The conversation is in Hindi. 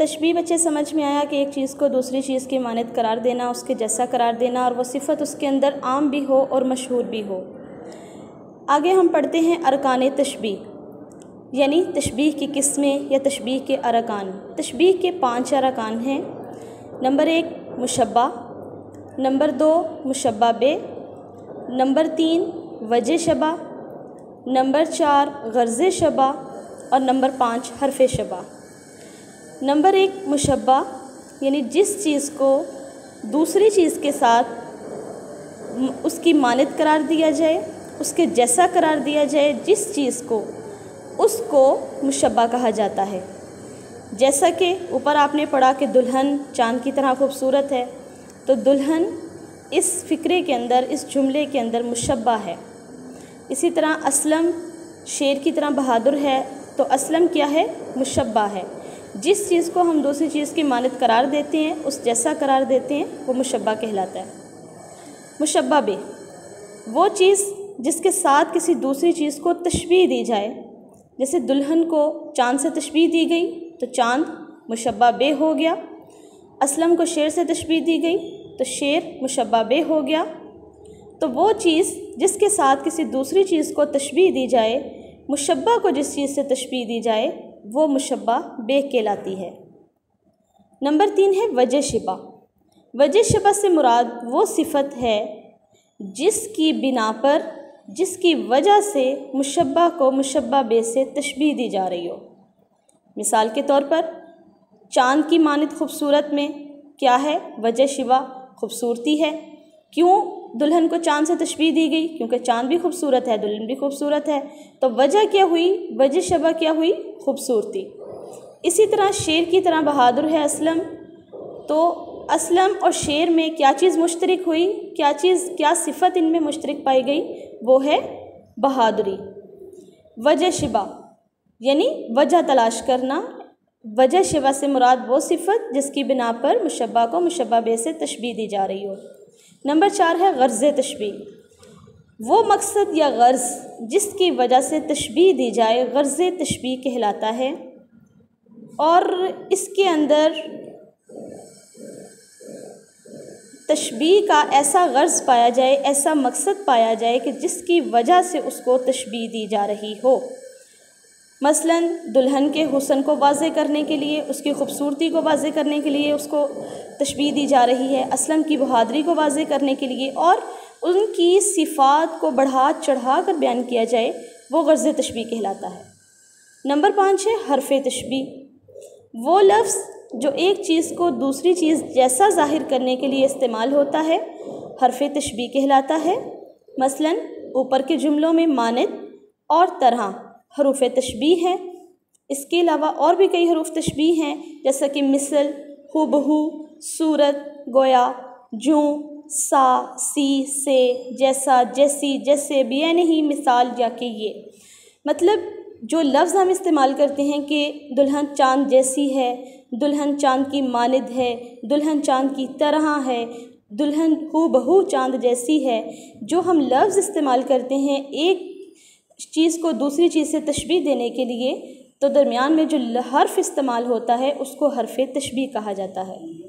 तशबी बच्चे समझ में आया कि एक चीज़ को दूसरी चीज़ की मानद करार देना, उसके जैसा करार देना और वो सिफत उसके अंदर आम भी हो और मशहूर भी हो। आगे हम पढ़ते हैं अरकान तशबी यानी तशबी की किस्में या तशबी के अरकान। तशबी के पाँच अरकान हैं। नंबर एक मुशबा नंबर दो मुशबा बे। नंबर तीन वज शबा। नंबर चार, गर्ज़ शबा। और नंबर पाँच, हरफ शबा। नंबर एक मुशबा यानी जिस चीज़ को दूसरी चीज़ के साथ उसकी मानद करार दिया जाए, उसके जैसा करार दिया जाए, जिस चीज़ को, उसको मुशबा कहा जाता है। जैसा कि ऊपर आपने पढ़ा कि दुल्हन चाँद की तरह खूबसूरत है तो दुल्हन इस फ़िक्रे के अंदर, इस जुमले के अंदर मुशबा है। इसी तरह असलम शेर की तरह बहादुर है तो असलम क्या है? मुशबा है। जिस चीज़ को हम दूसरी चीज़ की मानद करार देते हैं, उस जैसा करार देते हैं, वो मुशबा कहलाता है। मुशबा बे वो चीज़ जिसके साथ किसी दूसरी चीज़ को तशबी दी जाए, जैसे दुल्हन को चाँद से तशबी दी गई तो चाँद मुशबा बे हो गया। असलम को शेर से तशबी दी गई तो शेर मुशबा बे हो गया। तो वो चीज़ जिसके साथ किसी दूसरी चीज़ को तशबी दी जाए मुशबा को जिस चीज़ से तशबी दी जाए वो मुशबा बे कहलाती है। नंबर तीन है वजह शिबा। वजह शिबा से मुराद वो सिफत है जिसकी बिना पर, जिसकी वजह से मुशबा को मुशबा बे से तशबी दी जा रही हो। मिसाल के तौर पर, चाँद की मानद खूबसूरत में क्या है? वजह शिवा खूबसूरती है। क्यों? दुल्हन को चाँद से तशबी दी गई, क्योंकि चाँद भी खूबसूरत है, दुल्हन भी खूबसूरत है। तो वजह क्या हुई? वजह शबा क्या हुई? खूबसूरती। इसी तरह शेर की तरह बहादुर है असलम। तो असलम और शेर में क्या चीज़ मुश्तरक हुई? क्या चीज़, क्या सिफत इनमें मुश्तरक पाई गई? वो है बहादुरी। वजह शबा, यानी वजह तलाश करना। वजह शबा से मुराद वो सिफत जिसकी बिना पर मुशबा को मुशबा बे से तशबी दी जा रही हो। नंबर चार है गर्ज़ तशबी वो मकसद या गर्ज़ जिसकी वजह से तशबी दी जाए, गर्ज़ तशबी कहलाता है और इसके अंदर तशबी का ऐसा गर्ज़ पाया जाए, ऐसा मकसद पाया जाए कि जिसकी वजह से उसको तशबी दी जा रही हो। मसलन दुल्हन के हुसन को वाजे करने के लिए, उसकी खूबसूरती को वाजे करने के लिए उसको तशबी दी जा रही है, असलम की बहादरी को वाजे करने के लिए और उनकी सिफ़ात को बढ़ा चढ़ा कर बयान किया जाए, वो गर्ज़ तशबी कहलाता है। नंबर पाँच है हरफ तशबी वो लफ्ज़ जो एक चीज़ को दूसरी चीज़ जैसा ज़ाहिर करने के लिए इस्तेमाल होता है, हरफ तशबी कहलाता है। मसलन ऊपर के जुमलों में मानद और तरह। हरूफ तशबी है। इसके अलावा और भी कई हरूफ तशबी हैं, जैसा कि मिसल हु बहू सूरत, गोया, जूँ, सा, सी, से, जैसा, जैसी, जैसे भी, यानी ही मिसाल या कि ये। मतलब जो लफ्ज़ हम इस्तेमाल करते हैं कि दुल्हन चाँद जैसी है, दुल्हन चाँद की मानद है, दुल्हन चाँद की तरह है, दुल्हन हु बहू चाँद जैसी है, जो हम लफ्ज़ इस्तेमाल करते हैं एक चीज़ को दूसरी चीज़ से तशबी देने के लिए तो दरमियान में जो हर्फ इस्तेमाल होता है, उसको हरफ तशबी कहा जाता है।